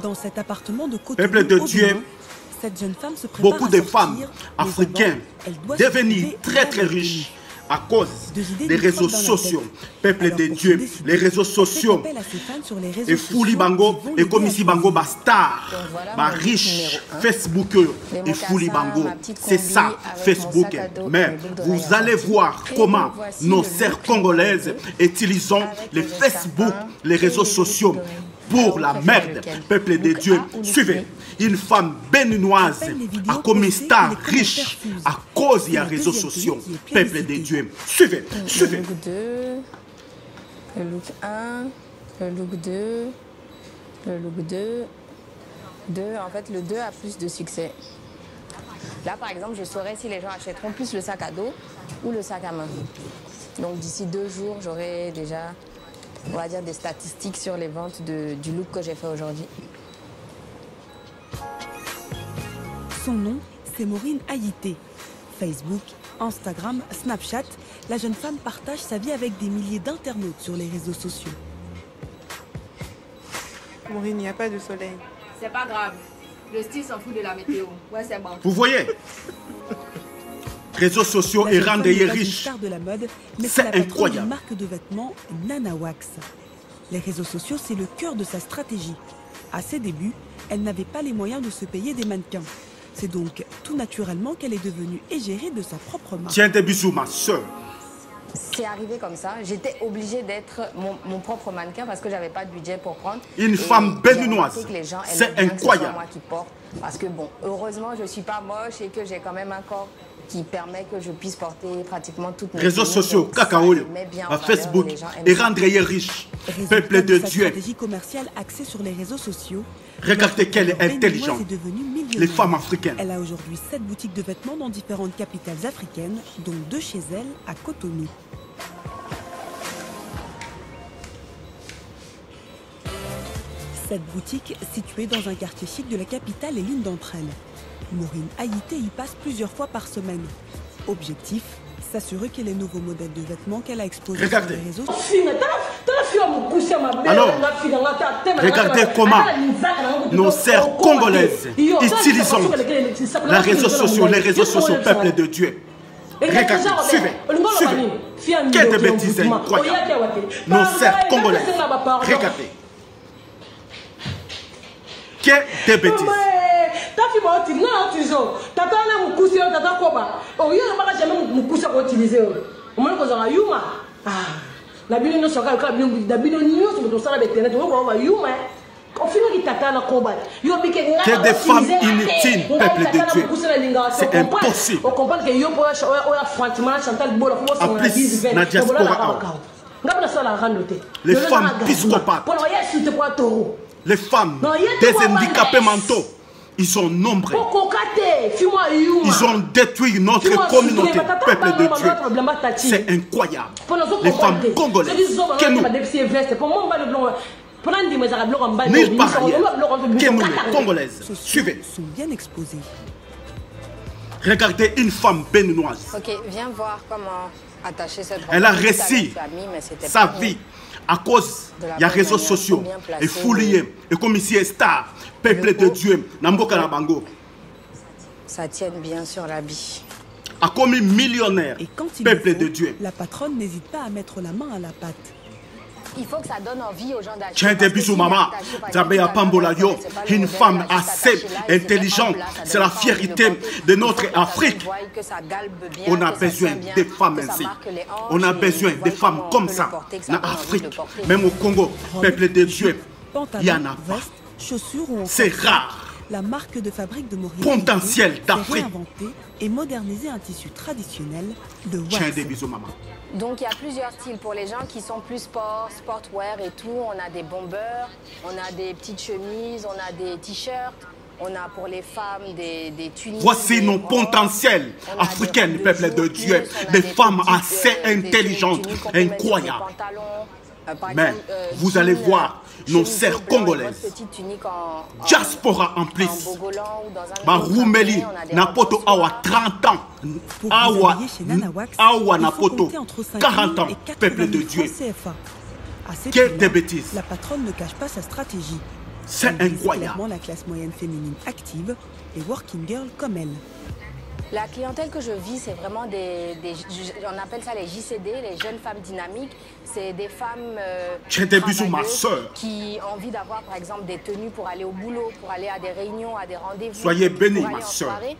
Dans cet appartement de côté Peuple de Dieu, cette jeune femme se prépare beaucoup à de sortir, femmes africaines trouver très très riches à cause des réseaux sociaux. Peuple Alors, de Dieu, les réseaux sociaux. Et Fouli Bango, et comme ici Bango bah but riche. Facebook Les et Fouli Bango. C'est ça, Facebook. Mais vous allez voir comment nos sœurs congolaises utilisent les le Facebook, les réseaux sociaux pour la merde. Peuple de Dieu, suivez. Une femme béninoise a commis star riche à cause des réseaux sociaux. Peuple de. Dieu, suivez, Le suivez. look 2, le look 1, le look 2, le look 2, 2. En fait, le 2 a plus de succès. Là, par exemple, je saurais si les gens achèteront plus le sac à dos ou le sac à main. Donc, d'ici deux jours, j'aurai déjà, on va dire, des statistiques sur les ventes de- du look que j'ai fait aujourd'hui. Son nom, c'est Maureen Haïté. Facebook, Instagram, Snapchat, la jeune femme partage sa vie avec des milliers d'internautes sur les réseaux sociaux. Maureen, il n'y a pas de soleil. C'est pas grave. Le style s'en fout de la météo. Ouais, c'est bon. Vous voyez? Réseaux sociaux et rendent une riches. C'est incroyable. marque de vêtements Nana Wax. Les réseaux sociaux, c'est le cœur de sa stratégie. À ses débuts, elle n'avait pas les moyens de se payer des mannequins. C'est donc tout naturellement qu'elle est devenue égérée de sa propre marque. Tiens des bisous, ma soeur. C'est arrivé comme ça. J'étais obligée d'être mon, mon propre mannequin parce que j'avais pas de budget pour prendre. Une Et femme béninoise. les C'est bien que ce incroyable. moi qui porte. Parce que bon, heureusement, je suis pas moche et que j'ai quand même un corps qui permet que je puisse porter pratiquement toutes mes Réseaux sociaux, cacao, les Facebook les et rendre riches. Résultat Peuple de sa Dieu. stratégie commerciale axée sur les réseaux sociaux. Regardez qu'elle est intelligente. béninoise est devenue millionnaire. Les femmes africaines. Elle a aujourd'hui sept boutiques de vêtements dans différentes capitales africaines, dont deux chez elle à Cotonou. Cette boutique, située dans un quartier chic de la capitale, est l'une d'entre elles. Maureen Haïté y passe plusieurs fois par semaine. Objectif s'assurer que les nouveaux modèles de vêtements qu'elle a exposés Regardez. sur les réseaux Alors, regardez comment nos sœurs congolaises utilisent les réseaux sociaux, les réseaux sociaux, peuple de Dieu. Regardez, suivez, suivez. Quelle de bêtises incroyables. Nos sœurs congolaises. Regardez. Quelle de bêtises. tafi baotili nga oyo tata na mokusi oyo tata koba. Oyo yobaka jamai mokusi akoutilize oyo omoni kozwaka yuma. Ah, na bino nyonso kaka kaka bino na bino nyonso moto osala bainternet oyo bayuma ofingaki tata na koba yo bike nga Que des femmes inutiles, peuple de Dieu. C'est impossible. En plus, diaspora te. Les femmes piscopates. Les femmes des handicapés mentaux, ils sont nombreux. Ils ont détruit notre communauté, peuple de Dieu. C'est incroyable. Les femmes congolaises, que nous, Congolaises, sociaux suivez. sont bien exposés. Regardez une femme béninoise. Ok, viens voir comment attacher cette robe. Elle a réussi sa vie. À cause la bonne réseaux sociaux et comme ici est star peuple de. Dieu Namboka na bango Ça tienne bien sur l'habit. a commis millionnaire Et quand il peuple de Dieu la patronne n'hésite pas à mettre la main à la pâte. Il faut que ça donne envie aux gens d'acheter. Tiens que bisous maman est attaché, par Zabe exemple, ya à la Pambola yo une femme assez intelligente c'est la fierté de notre Afrique on a besoin des femmes ainsi. On a besoin des femmes comme ça. En Afrique, même au Congo, peuple de Dieu, il y en a pas. C'est rare. La marque de fabrique de Maurice Potentiel réinventée et moderniser un tissu traditionnel de wax. Tiens des bisous maman. Donc il y a plusieurs styles pour les gens qui sont plus sport, sportwear et tout. On a des bombers, on a des petites chemises, on a des t-shirts, on a pour les femmes des, des tuniques. Voici des nos robes, potentiels africaines, peuple de Dieu, des des femmes petites, assez euh, intelligentes, incroyables. Euh, Mais euh, vous allez voir euh, nos sœurs congolaises. Diaspora en plus. bogolan ou dans un Ba autre Roumeli, japonais, on a des Napoto Awa soir. 30 ans. Awa, Awa Napoto compter entre 5 40 ans, et 80 peuple 000 de Dieu. Quelle des bêtises. La patronne ne cache pas sa stratégie. C'est incroyable. clairement la classe moyenne féminine active, les working girls comme elle. La clientèle que je vis, c'est vraiment des, des- On appelle ça les JCD, les jeunes femmes dynamiques. C'est des femmes. euh, bisous, ma sœur. Qui ont envie d'avoir, par exemple, des tenues pour aller au boulot, pour aller à des réunions, à des rendez-vous. Soyez bénis, pour aller ma sœur. soirée,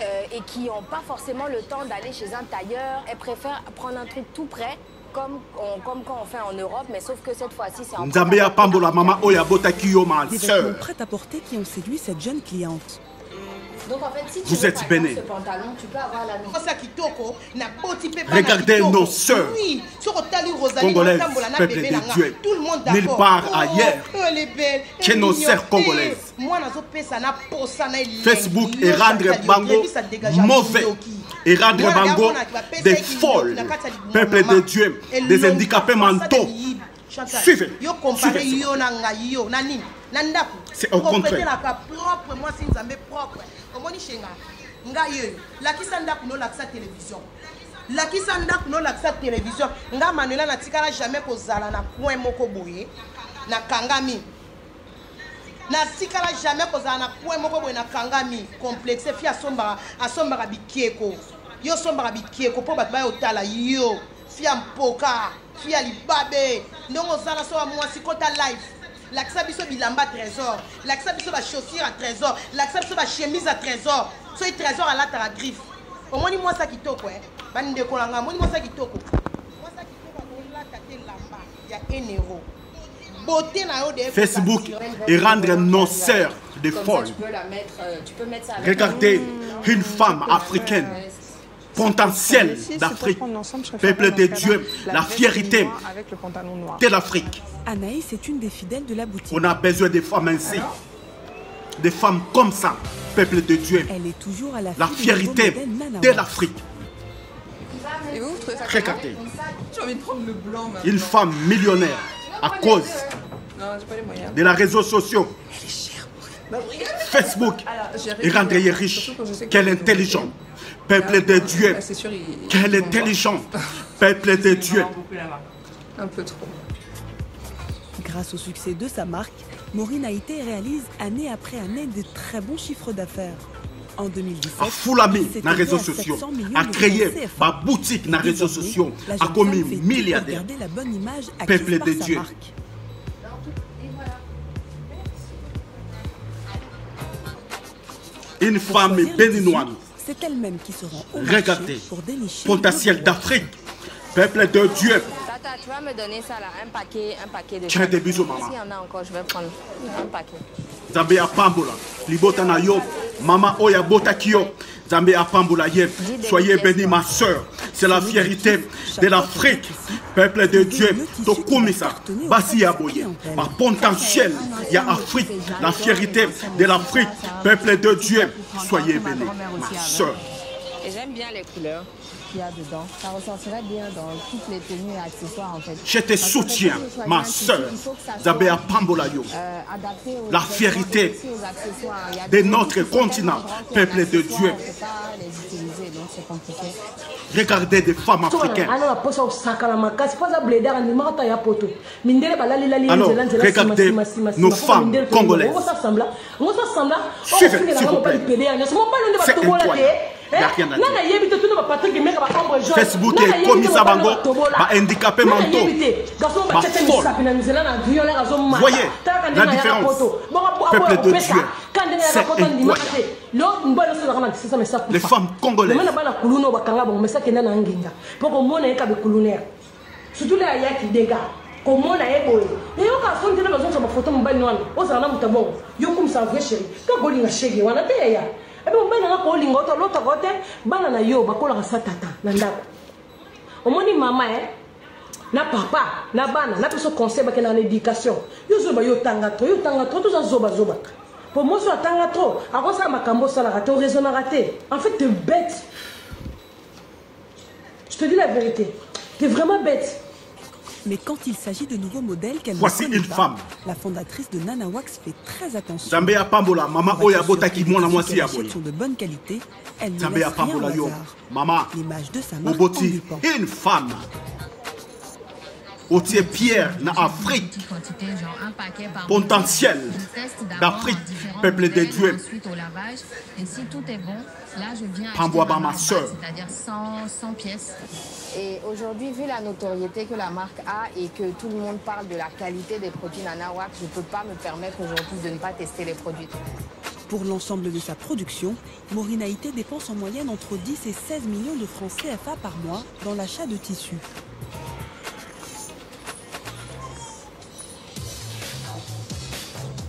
euh, et qui n'ont pas forcément le temps d'aller chez un tailleur. Elles préfèrent prendre un truc tout prêt. Comme, on- comme quand on fait en Europe, mais sauf que cette fois-ci, c'est en Des vêtements sœur. prêts à porter qui ont séduit cette jeune cliente? Donc en fait, si tu Vous veux, êtes par bénis. exemple, ce pantalon, tu peux avoir la Regardez nos sœurs. Congolaises, peuple de Dieu. tout le monde Nulle d'accord. part Oh, ailleurs elle est belle que nos sœurs congolaises. Facebook et rendre bango mauvais et rendre bango des folles, peuple de Dieu, des handicapés mentaux. Suivez. C'est au contraire. Mwasi omoni shenga. Ngai oyo lakisa ndako nolakisa télévision. Lakisa ndako nolakisa télévision. Nga manuela natikala jamais kozala na point moko boye nakangami natikala jamais kozala na point moko boye nakangami complexe fi asombaka asombaka bikieko. Yo osombaka bikieko mpo bato baya otala yo. Fi ya mpoka fi ya libabe. Ndenge ozala so bamwasi kota life lakisa biso bilamba trésor. Biso bachaussure ya trésor. Biso bachemise ya trésor. Soki trésor alataka griffe. Omoni kitoko e bandeko na nga omoni mwasi ya kitoko. Kitoko akolata te lamba ya 1 euro beauté na yo de Facebook et rendre nos sœurs des folles. tu peux la mettre, euh, tu peux mettre ça avec Regardez une femme africaine c'est d'Afrique, peuple de Dieu, la fierté de l'Afrique. Anaïs est une des fidèles de la boutique. On a besoin de femmes ainsi, des femmes comme ça, peuple de Dieu, Elle est toujours à la, la fierté de l'Afrique. Regardez, de une femme millionnaire à cause moyens. des réseaux sociaux, Facebook, et rendre les riche. Quel intelligent, peuple de Dieu, sûr, il... quel intelligent, peuple de Dieu. Un peu trop. Grâce au succès de sa marque, Maureen Haïté réalise année après année de très bons chiffres d'affaires. En 2017, a il na s'était réseaux sociaux 700 millions a créé ba boutique na réseaux Désormais, sociaux a commis milliardaire pour garder la bonne image Peuple de Dieu. marque. une femme les béninoise C'est elle-même qui se rend au Regardez, pour dénicher potentiel d'Afrique peuple de Dieu Tata, tu vas me donner ça là, un paquet, un paquet de. Tiens, des bisous, maman. S'il y en a encore, je vais prendre un paquet. nzambe apambola libota na yo mama oyo abotaki yo nzambe apambola ye soyez béni ma soeur c'est la fierté de l'afrique. peuple de dieu tokumisa basi ya boye bapotentiel ya afrique la fierté de l'afrique peuple de dieu. Soyez béni ma soeur Et j'aime bien les couleurs qu'il y a dedans. Ça ressortirait bien dans toutes les tenues et accessoires en fait. je te soutiens ma soeur il faut que ça nzambe soit, apambola yo euh, La fierté de notre continent, peuple de Dieu. Regardez des femmes africaines Alors, regardez nos femmes congolaises. Suivez, s'il vous plaît. C'est incroyable. Y a rien à dire. nana yebi te tuna bapatrik meka baombre jaune. Facebook ekomisa bango bahandicapé mentaux bafolle misapi na nzela na avion azomata bana kuluna bakanga bango mesa kenda na ngenga. Mpo komona ye kabe kulunere surtout le ayaki dega. Komona ye boye. Eyoka soni tena bazongisa bafoto mobali wana ozala na moto bongo. Yo kumisa vrai chéri. Ka kolinga shege wana te yaya mobali nanga koolinga oto lotaka te bana na yo bakolaka sa tata na ndako. Omoni mama e na papa na bana na biso conseil bakendaka na éducation. Yo zoba yo tanga tro yo tanga tro toza zobazoba po mwasi oyo atanga tro akosala makambo osalaka te oraisonnaka te. En fait te bête. Je te dis la vérité. T'es vraiment bête Mais quand il s'agit de nouveaux modèles qu'elle ne Voici une pas, femme. la fondatrice de Nana Wax fait très attention. nzambe apambola mama Pour oyo être sûre abotaki que les mwana tissus mwasi qu'elle ya achète boye sont de bonne qualité, elle ne nzambe laisse rien au apambola yo hasard. mama L'image de sa marque oboti une femme otie pierre na afrique Petite quantité, genre un paquet par potentiel d'Afrique, peuple de lavage. Et si tout est bon, là je viens Pamboa acheter ma ma sœur. marque, c'est-à-dire 100, 100 pièces. Et aujourd'hui, vu la notoriété que la marque a et que tout le monde parle de la qualité des produits Nanawak, je ne peux pas me permettre aujourd'hui de ne pas tester les produits. Pour l'ensemble de sa production, Maureen Haïté dépense en moyenne entre 10 et 16 millions de francs CFA par mois dans l'achat de tissus.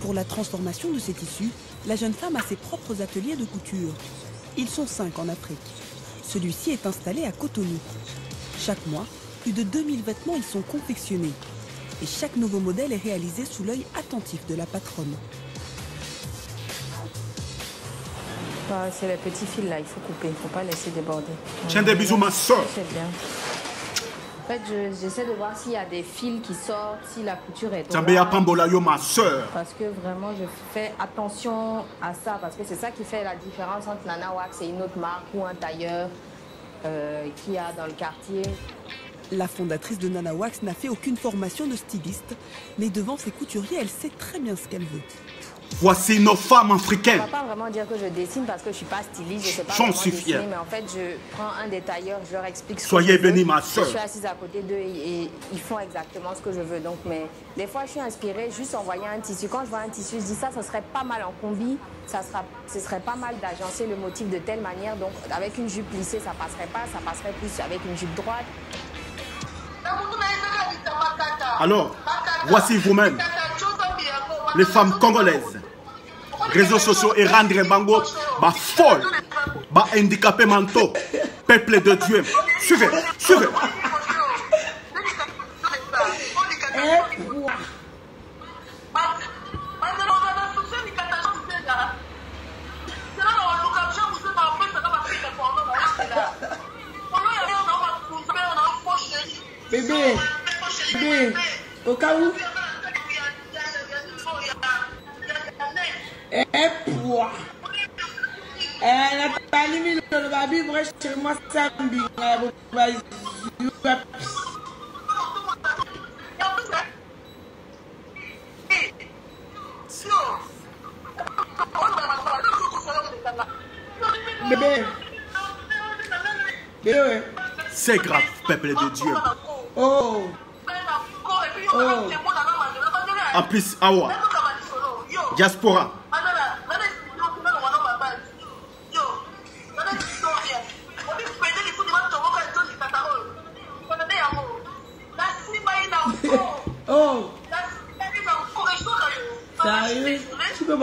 Pour la transformation de ces tissus, la jeune femme a ses propres ateliers de couture. Ils sont cinq en Afrique. Celui-ci est installé à Cotonou. Chaque mois, plus de 2000 vêtements y sont confectionnés. Et chaque nouveau modèle est réalisé sous l'œil attentif de la patronne. Ah, C'est les petits fils là, il faut couper, il ne faut pas laisser déborder. Tiens des bisous, ma soeur. C'est bien. En fait, je- j'essaie de voir s'il y a des fils qui sortent, si la couture est. Pambola, yo, ma soeur. Parce que vraiment, je fais attention à ça, parce que c'est ça qui fait la différence entre Nana Wax et une autre marque ou un tailleur euh, qui a dans le quartier. La fondatrice de Nana Wax n'a fait aucune formation de styliste, mais devant ses couturiers, elle sait très bien ce qu'elle veut. Voici nos femmes Je africaines. ne vais pas vraiment dire que je dessine parce que je ne suis pas styliste, je ne sais pas J'en suis dessiner, fier. mais en fait, je prends un des tailleurs, je leur explique ce Soyez que je veux. bénis, ma sœur. Je suis assise à côté d'eux et, et ils font exactement ce que je veux. Donc, mais des fois, je suis inspirée juste en voyant un tissu. Quand je vois un tissu, je dis ça, ça serait pas mal en combi, ça sera, ce serait pas mal d'agencer le motif de telle manière. Donc, avec une jupe lissée, ça passerait pas, ça passerait plus avec une jupe droite. Alors, voici vous-même, les femmes congolaises. Réseaux sociaux et rendre bango, bah folle, bah handicapé mentaux, peuple de Dieu. Suivez, suivez. Bébé, bébé, au cas où. Poids. Eh, Nathalie, mais le babi, moi, chez moi, eh, Bébé. Bébé. C'est grave, peuple de Dieu. Oh. Oh. En plus, Awa, diaspora,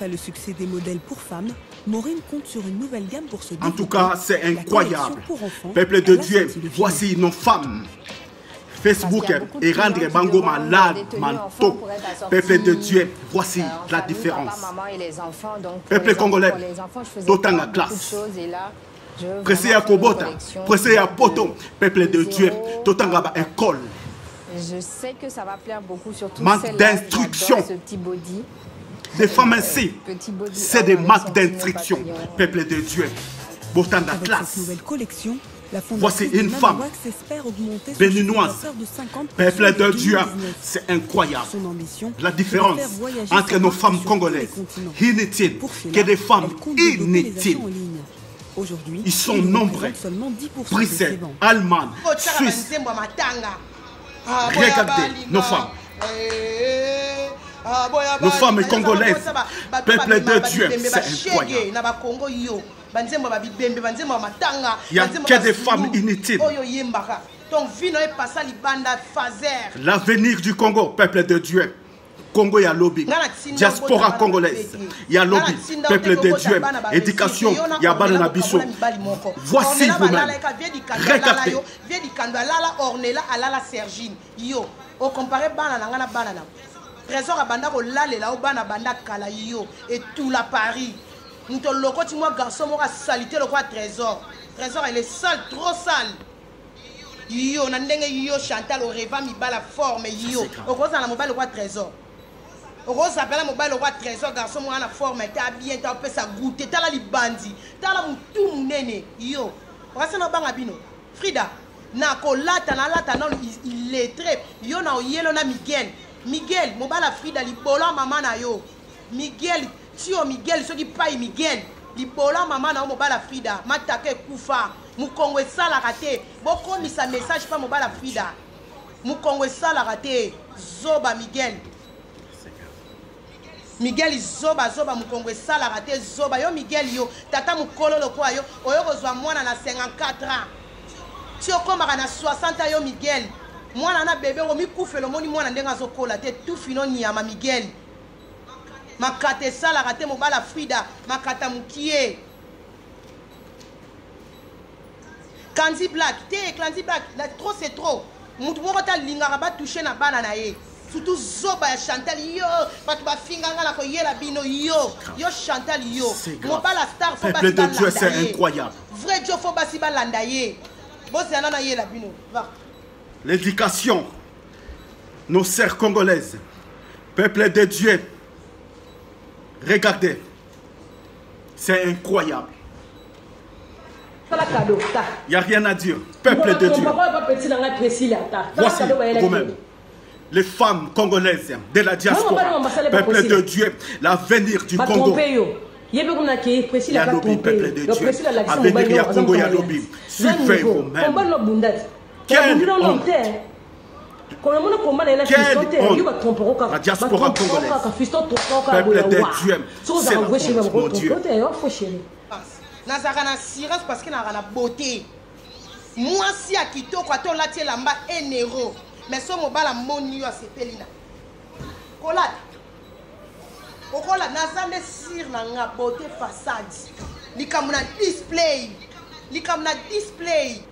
Après le succès des modèles pour femmes, Maureen compte sur une nouvelle gamme pour se en tout développer. cas, c'est La incroyable. collection pour enfants, Peuple de Dieu, voici nos femmes. Facebook et rendre bango malade, manteau. Peuple de Dieu, voici Euh, la famille, différence. Papa, maman et les enfants. Donc pour Peuple congolais, d'autant la classe. Pressé à Kobota, pressé à Poto, peuple de Dieu, d'autant à école. Je sais que ça va plaire beaucoup, surtout Manque celle-là, d'instruction. ce petit body. Des femmes ainsi, c'est des marques d'instruction, peuple de Dieu. Collection, la Voici une femme béninoise. chiffre d'affaires de 50% Peuple de Dieu, 2019. c'est incroyable. La différence entre nos femmes congolaises, inutiles, que des femmes inutiles. Ils sont nombreux. Seulement 10% de ses Bruxelles, ventes. Allemagne, kotala Suisse, banzembo ya matanga Ah, Regardez, nos femmes. Eh, ah, Nos femmes congolaises, peuple de Dieu, c'est incroyable. Il y a que des femmes inutiles. l'avenir du Congo, peuple de Dieu. congo ya lobi diaspora congolaise ya lobi peuple de dieu éducation ya bana na biso voici vous-même regardez vie dikando alala ornela alala sergine yo ocompare bana na bana na trésor abanda kolalela o bana banda kala yo etula paris. Moto lokoti mwa garçon moko asali te lokola trésor? Trésor ele sale trop sale. Yo na ndenge yo chantal oreva mibala forme yo. okozala mobali lokola trésor? Okozapela mobali lokola trésor garçon moko na forme te abien te apesa goute tala libandi tala motu monene yo okasi na obanga bino frida na kolata nalata nano iletre yo na oyelo na miguel miguel mobala frida libolo ya mama na yo. Miguel tio miguel soki pai miguel. Libolo ya mama na yo mobala frida. Mataka ekufa. Mokongo esalaka te. Bokomisa message mpa mobala frida. Mokongo esalaka te. Zoba miguel. Miguel zoba zoba. Mokongo esalaka te. Zoba. Yo miguel yo. Tata mokolo lokola yo oyo kozwa mwana na 54 ans. Ti okómaka na 60 yo miguel mwana na bebe ngo mikufela omoni mwana ndenge azokola te tufino nyama miguel. Makata esalaka te mobala frida. Makata mokie kanzi black te kanzi black trop c'est trop. Motu moko te alingaka batouche na bana na ye. Surtout zoba ya chantal yo. Bato bafinganga na koyela bino yo. Yo chantal yo. Mobala star fo basi balanda ye. vrai dio fo basi balanda ye. Bozela na yela bino va l'éducation nos sœurs congolaises peuple de dieu regardez c'est incroyable il n'y a rien à dire peuple de dieu les femmes congolaises de la diaspora peuple de dieu l'avenir du Congo Yalobi, peuple de Dieu. Suivez vous-même. Quelle honte. Quelle honte. La diaspora congolaise. Peuple de Dieu. C'est la honte, mon Dieu. nazalaka na assurance parce que nazalaka na beauté mwasi ya kitoko ata olati elamba 1 euro mais so mobala moni yo asepeli na kolata okola naza nde sire na nga beauté façade likambo na display likambo na display